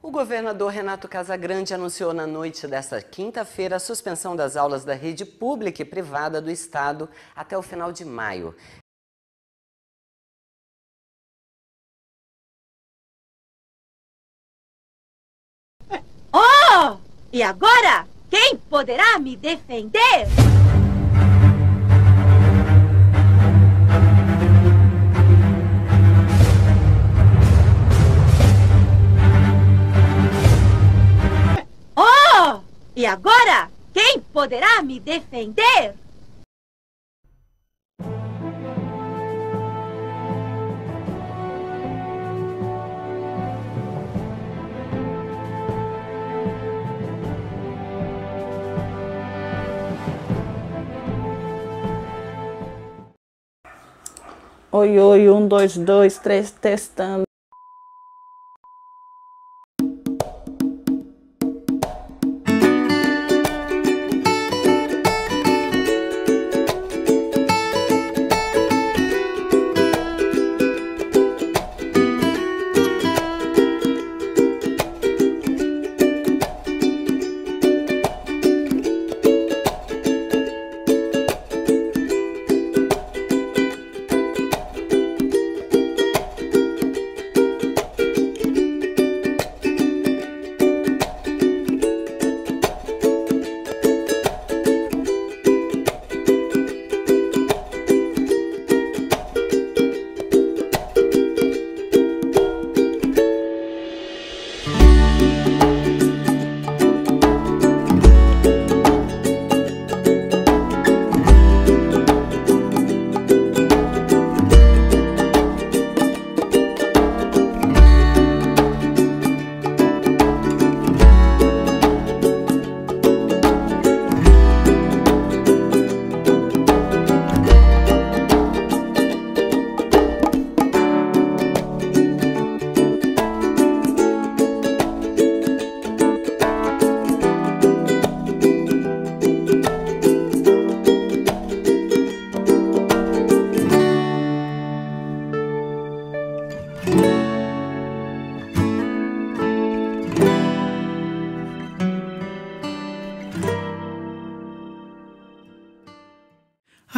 O governador Renato Casagrande anunciou na noite desta quinta-feira a suspensão das aulas da rede pública e privada do estado até o final de maio. Oh! E agora? Quem poderá me defender? Agora? Quem poderá me defender? Oi, oi, um, dois, dois, três, testando.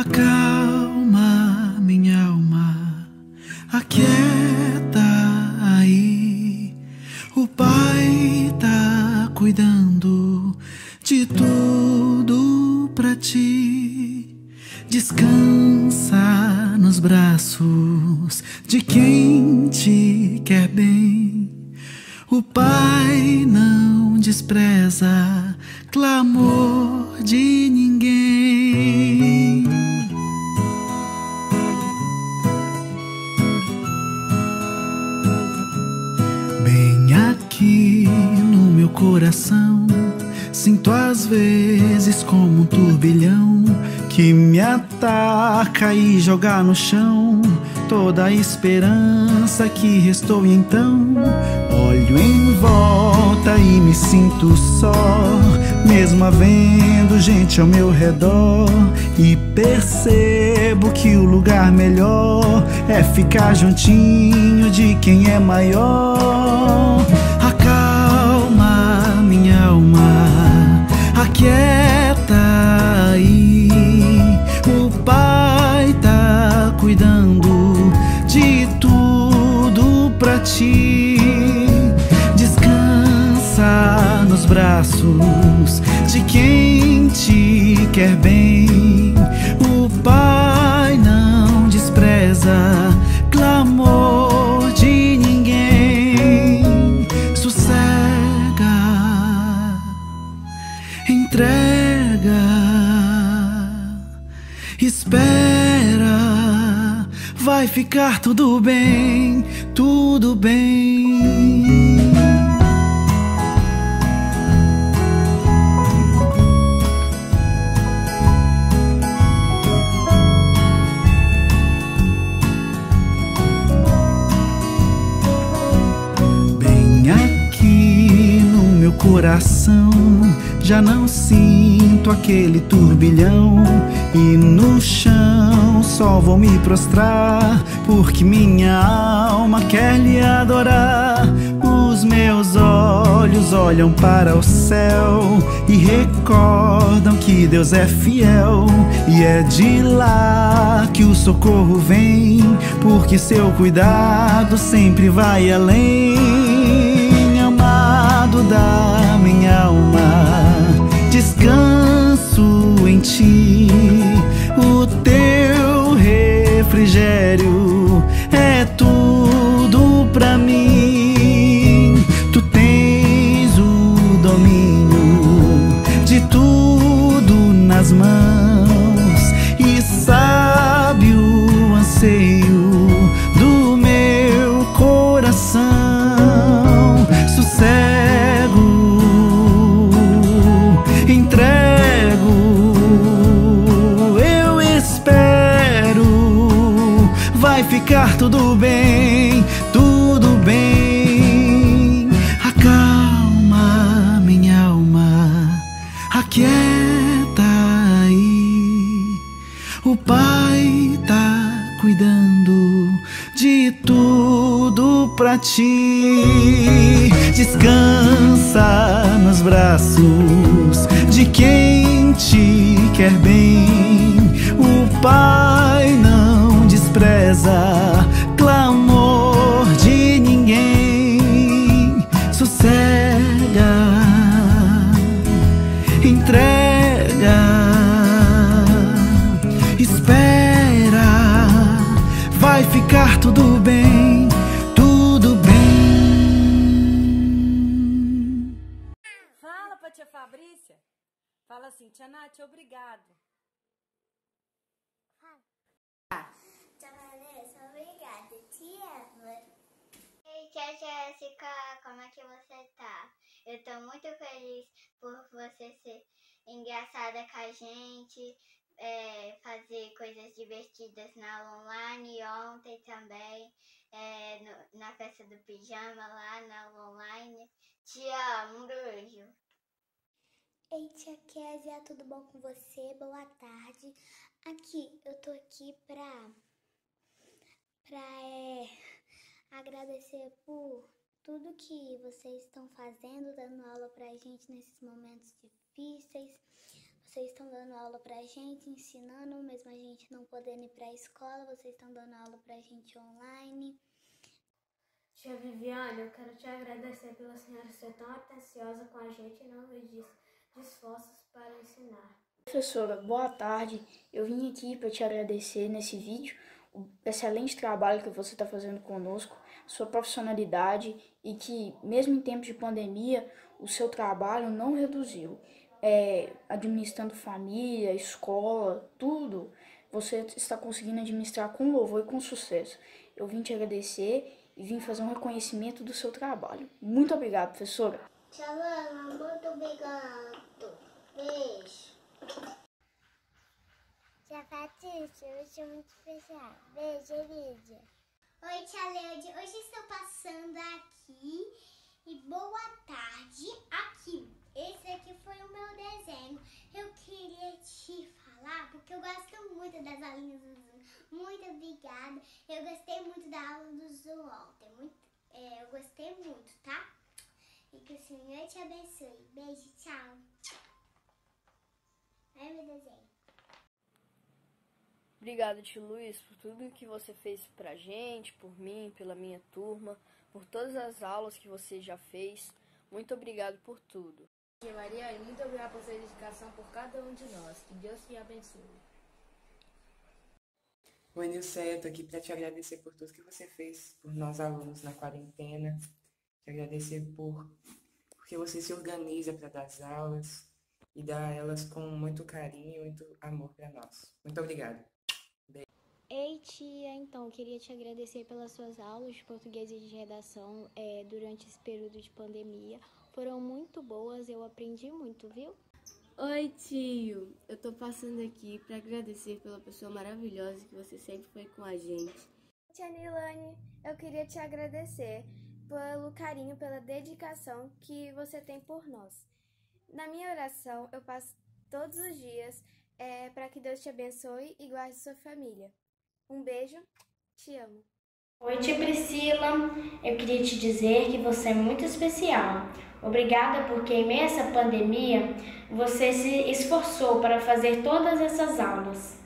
Acalma minha alma, aquieta aí. O Pai tá cuidando de tudo pra ti. Descansa nos braços de quem te quer bem. O Pai não despreza clamor de ninguém. Coração, sinto às vezes como um turbilhão que me ataca e joga no chão toda a esperança que restou. E então olho em volta e me sinto só, mesmo havendo gente ao meu redor. E percebo que o lugar melhor é ficar juntinho de quem é maior. Aquieta ficar tudo bem, tudo bem. Bem aqui no meu coração já não sinto aquele turbilhão e no chão só vou me prostrar porque minha alma quer lhe adorar. Os meus olhos olham para o céu e recordam que Deus é fiel. E é de lá que o socorro vem, porque seu cuidado sempre vai além. Nas mãos e sabe o anseio do meu coração. Sossego, entrego, eu espero. Vai ficar tudo bem, tudo bem. Tudo pra ti. Descansa nos braços de quem te quer bem. O Pai não despreza clamor de ninguém. Sossega, entrega, espera, vai ficar tudo bem, tia Nath, obrigado. Tia Vanessa, obrigada. Te amo. Ei, tia Jéssica, como é que você tá? Eu tô muito feliz por você ser engraçada com a gente, é, fazer coisas divertidas na aula online ontem também, é, no- na festa do pijama lá na aula online. Te amo, beijo. Ei, tia Kézia, tudo bom com você? Boa tarde. Aqui, eu tô aqui pra, pra é, agradecer por tudo que vocês estão fazendo, dando aula pra gente nesses momentos difíceis. Vocês estão dando aula pra gente, ensinando, mesmo a gente não podendo ir pra escola, vocês estão dando aula pra gente online. Tia Viviane, eu quero te agradecer pela senhora ser tão atenciosa com a gente e não medir esforços para ensinar. Professora, boa tarde. Eu vim aqui para te agradecer nesse vídeo o excelente trabalho que você está fazendo conosco, sua profissionalidade e que, mesmo em tempos de pandemia, o seu trabalho não reduziu. É, administrando família, escola, tudo, você está conseguindo administrar com louvor e com sucesso. Eu vim te agradecer e vim fazer um reconhecimento do seu trabalho. Muito obrigado, professora. Lana, muito obrigado. Beijo. Tia Patrícia, hoje é muito especial. Beijo, Lídia. Oi, tia Leude. Hoje estou passando aqui e boa tarde. Aqui, esse aqui foi o meu desenho. Eu queria te falar, porque eu gosto muito das aulinhas do Zoom. Muito obrigada. Eu gostei muito da aula do Zoom é, eu gostei muito, tá? E que o Senhor te abençoe. Beijo, tchau. Ai, meu desenho. Obrigado, tio Luiz, por tudo que você fez pra gente, por mim, pela minha turma, por todas as aulas que você já fez. Muito obrigado por tudo. Tia Maria, muito obrigado por sua dedicação por cada um de nós. Que Deus te abençoe. Oi, Nilce, tô aqui para te agradecer por tudo que você fez por nós alunos na quarentena. Te agradecer por porque você se organiza para dar as aulas e dá elas com muito carinho e muito amor para nós. Muito obrigado. Ei, tia, então, queria te agradecer pelas suas aulas de português e de redação eh, durante esse período de pandemia. Foram muito boas, eu aprendi muito, viu? Oi, tio. Eu tô passando aqui para agradecer pela pessoa maravilhosa que você sempre foi com a gente. Tia Nilane, eu queria te agradecer pelo carinho, pela dedicação que você tem por nós. Na minha oração, eu passo todos os dias para que Deus te abençoe e guarde sua família. Um beijo, te amo. Oi, tia Priscila. Eu queria te dizer que você é muito especial. Obrigada porque em meio a essa pandemia você se esforçou para fazer todas essas aulas.